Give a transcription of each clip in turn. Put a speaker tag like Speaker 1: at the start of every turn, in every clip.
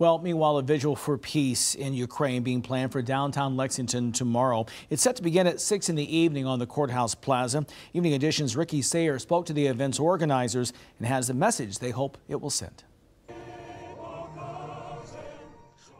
Speaker 1: Well, meanwhile, a vigil for peace in Ukraine being planned for downtown Lexington tomorrow. It's set to begin at 6 in the evening on the courthouse plaza. Evening Edition's Ricky Sayer spoke to the event's organizers and has a message they hope it will send.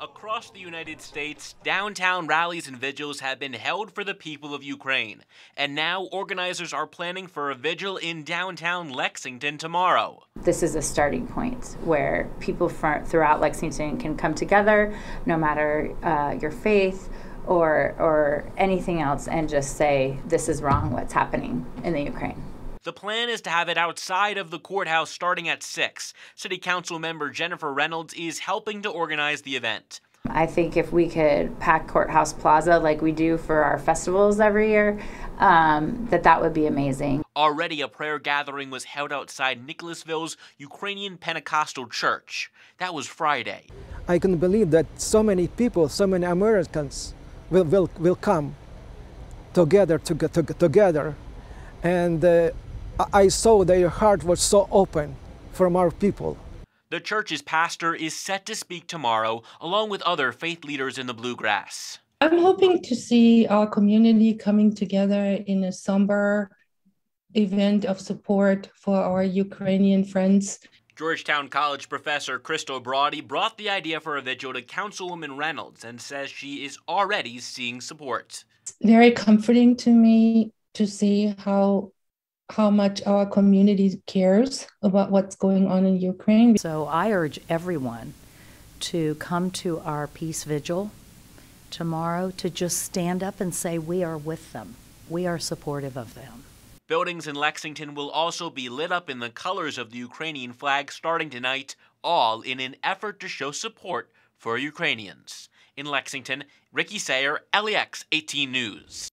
Speaker 2: Across the United States, downtown rallies and vigils have been held for the people of Ukraine. And now organizers are planning for a vigil in downtown Lexington tomorrow.
Speaker 3: This is a starting point where people from throughout Lexington can come together, no matter uh, your faith or, or anything else, and just say, this is wrong, what's happening in the Ukraine.
Speaker 2: The plan is to have it outside of the courthouse starting at 6. City Council member Jennifer Reynolds is helping to organize the event.
Speaker 3: I think if we could pack Courthouse Plaza like we do for our festivals every year, um, that that would be amazing.
Speaker 2: Already a prayer gathering was held outside Nicholasville's Ukrainian Pentecostal Church. That was Friday.
Speaker 4: I can believe that so many people, so many Americans will, will, will come together, to, to, together. And uh, I saw their heart was so open from our people.
Speaker 2: The church's pastor is set to speak tomorrow, along with other faith leaders in the bluegrass.
Speaker 5: I'm hoping to see our community coming together in a somber event of support for our Ukrainian friends.
Speaker 2: Georgetown College professor Crystal Brody brought the idea for a vigil to Councilwoman Reynolds and says she is already seeing support.
Speaker 5: It's very comforting to me to see how how much our community cares about what's going on in Ukraine.
Speaker 6: So I urge everyone to come to our peace vigil tomorrow to just stand up and say, We are with them. We are supportive of them.
Speaker 2: Buildings in Lexington will also be lit up in the colors of the Ukrainian flag starting tonight, all in an effort to show support for Ukrainians. In Lexington, Ricky Sayer, LEX 18 News.